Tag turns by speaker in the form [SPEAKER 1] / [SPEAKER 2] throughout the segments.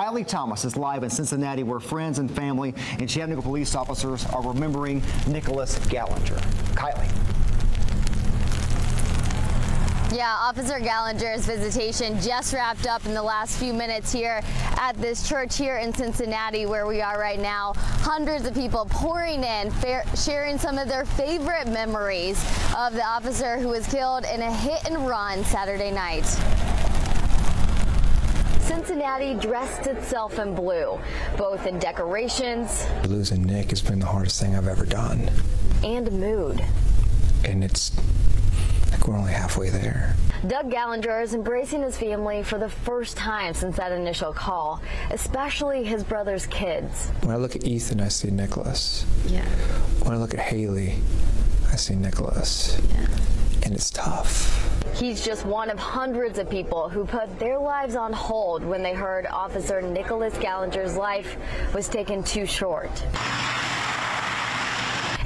[SPEAKER 1] Kylie Thomas is live in Cincinnati where friends and family and Chattanooga police officers are remembering Nicholas Galinger. Kylie.
[SPEAKER 2] Yeah, Officer Galinger's visitation just wrapped up in the last few minutes here at this church here in Cincinnati where we are right now. Hundreds of people pouring in, sharing some of their favorite memories of the officer who was killed in a hit and run Saturday night. Cincinnati dressed itself in blue, both in decorations.
[SPEAKER 3] Losing Nick has been the hardest thing I've ever done.
[SPEAKER 2] And mood.
[SPEAKER 3] And it's like we're only halfway there.
[SPEAKER 2] Doug Galinger is embracing his family for the first time since that initial call, especially his brother's kids.
[SPEAKER 3] When I look at Ethan, I see Nicholas.
[SPEAKER 2] Yeah.
[SPEAKER 3] When I look at Haley, I see Nicholas.
[SPEAKER 2] Yeah.
[SPEAKER 3] And it's tough.
[SPEAKER 2] He's just one of hundreds of people who put their lives on hold when they heard Officer Nicholas Galinger's life was taken too short.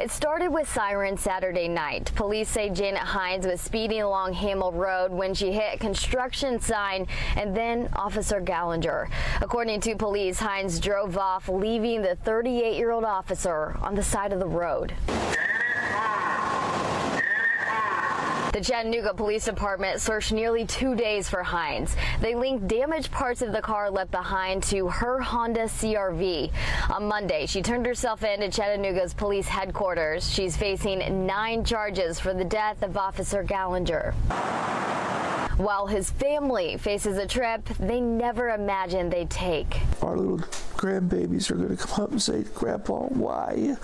[SPEAKER 2] It started with sirens Saturday night. Police say Janet Hinds was speeding along Hamill Road when she hit a construction sign and then Officer Galinger. According to police, Hinds drove off, leaving the 38 year old officer on the side of the road. The Chattanooga Police Department searched nearly two days for Hinds. They linked damaged parts of the car left behind to her Honda CRV. On Monday, she turned herself in to Chattanooga's police headquarters. She's facing nine charges for the death of Officer Galinger. While his family faces a trip they never imagined they'd take.
[SPEAKER 4] Our little grandbabies are going to come up and say, Grandpa, why?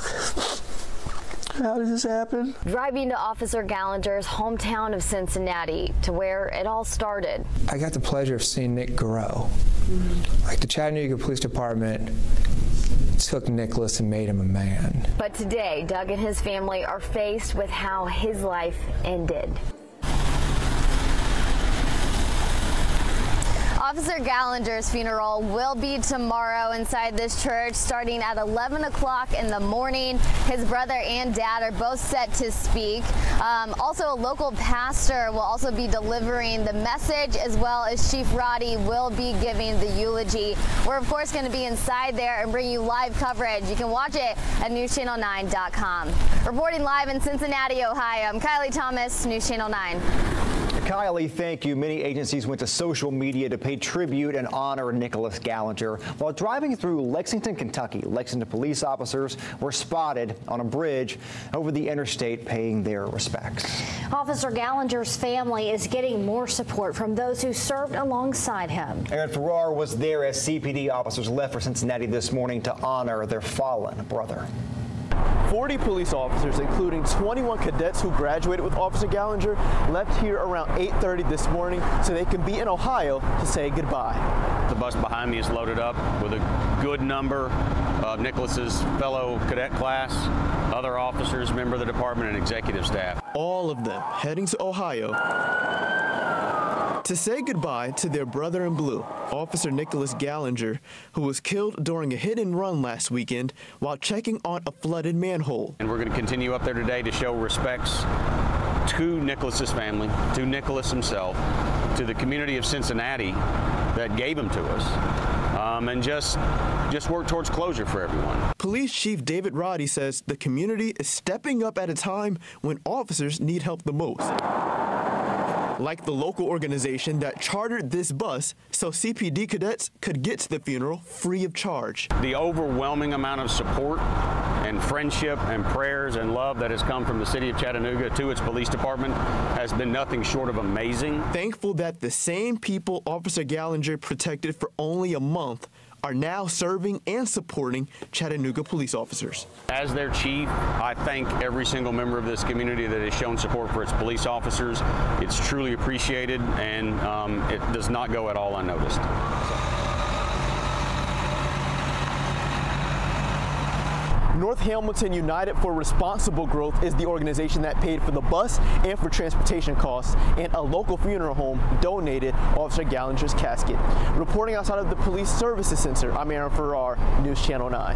[SPEAKER 4] How did this happen?
[SPEAKER 2] Driving to Officer Galinger's hometown of Cincinnati to where it all started.
[SPEAKER 3] I got the pleasure of seeing Nick grow. Mm -hmm. Like the Chattanooga Police Department took Nicholas and made him a man.
[SPEAKER 2] But today, Doug and his family are faced with how his life ended. Officer Galinger's funeral will be tomorrow inside this church starting at 11 o'clock in the morning. His brother and dad are both set to speak. Um, also, a local pastor will also be delivering the message as well as Chief Roddy will be giving the eulogy. We're, of course, going to be inside there and bring you live coverage. You can watch it at NewsChannel9.com. Reporting live in Cincinnati, Ohio, I'm Kylie Thomas, News Channel 9.
[SPEAKER 1] Kylie, thank you. Many agencies went to social media to pay tribute and honor Nicholas Galinger. While driving through Lexington, Kentucky, Lexington police officers were spotted on a bridge over the interstate paying their respects.
[SPEAKER 5] Officer Galinger's family is getting more support from those who served alongside him.
[SPEAKER 1] Aaron Farrar was there as CPD officers left for Cincinnati this morning to honor their fallen brother.
[SPEAKER 6] 40 police officers, including 21 cadets who graduated with Officer Galinger, left here around 8.30 this morning so they can be in Ohio to say goodbye.
[SPEAKER 7] The bus behind me is loaded up with a good number of Nicholas's fellow cadet class, other officers, member of the department, and executive staff.
[SPEAKER 6] All of them heading to Ohio to say goodbye to their brother in blue, Officer Nicholas Galinger, who was killed during a hit and run last weekend while checking on a flooded manhole.
[SPEAKER 7] And we're going to continue up there today to show respects to Nicholas's family, to Nicholas himself, to the community of Cincinnati that gave him to us. Um, and just just work towards closure for everyone.
[SPEAKER 6] Police Chief David Roddy says the community is stepping up at a time when officers need help the most like the local organization that chartered this bus so CPD cadets could get to the funeral free of charge.
[SPEAKER 7] The overwhelming amount of support and friendship and prayers and love that has come from the city of Chattanooga to its police department has been nothing short of amazing.
[SPEAKER 6] Thankful that the same people Officer Galinger protected for only a month are now serving and supporting Chattanooga police officers.
[SPEAKER 7] As their chief, I thank every single member of this community that has shown support for its police officers. It's truly appreciated and um, it does not go at all unnoticed.
[SPEAKER 6] North Hamilton United for Responsible Growth is the organization that paid for the bus and for transportation costs, and a local funeral home donated Officer Galinger's casket. Reporting outside of the Police Services Center, I'm Aaron Farrar, News Channel 9.